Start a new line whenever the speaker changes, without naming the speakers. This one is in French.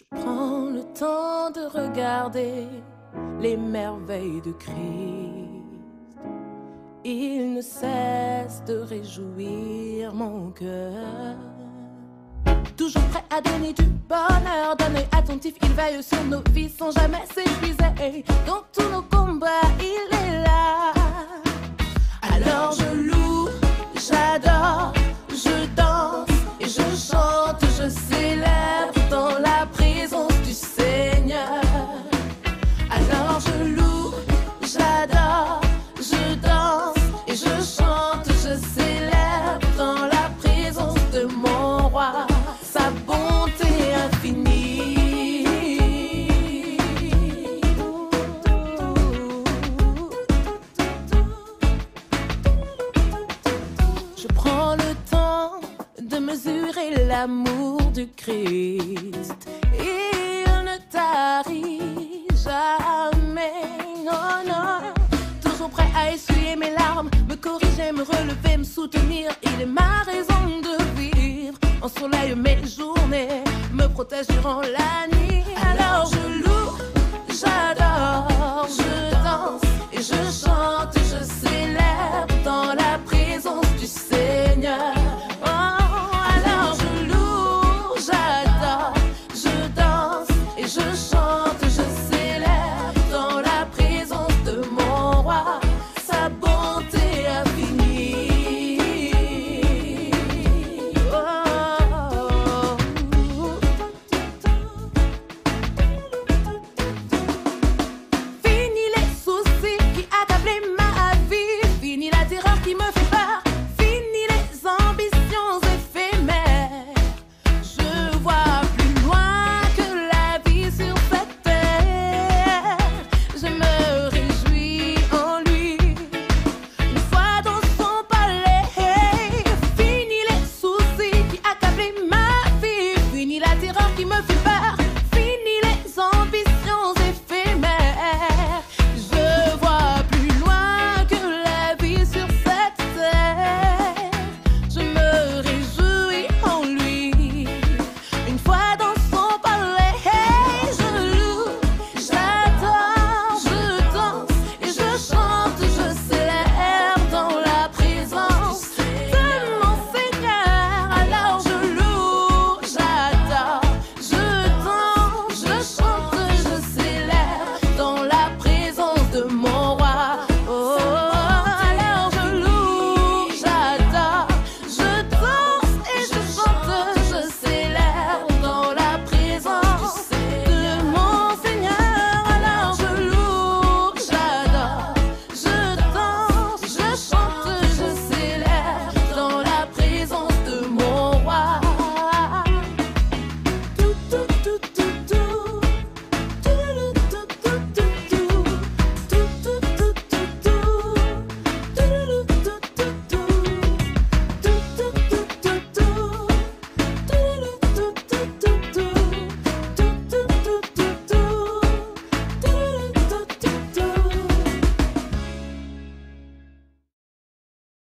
Je prends le temps de regarder les merveilles de Christ. Il ne cesse de réjouir mon cœur. Toujours prêt à donner du bonheur, œil attentif, il veille sur nos vies sans jamais s'épuiser. Dans tous nos combats, il est là. Alors je loue, je chante, je célèbre dans la présence de mon roi, sa bonté infinie. Je prends le temps de mesurer l'amour du Christ. Il ne tarit Mes journées, me protège durant la nuit. Alors je loue, j'adore, je